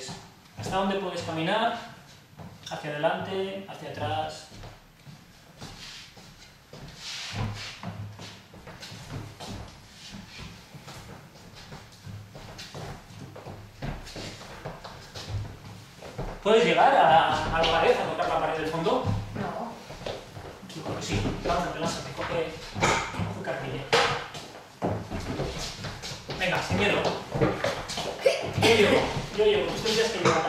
es hasta dónde puedes caminar, hacia adelante, hacia atrás. ¿Puedes llegar a, a la pared, a tocar la pared del fondo? No. Yo creo que sí. Vamos, relájate, coge, coge cartilla. Venga, sin miedo. いよいよ一人出してみよう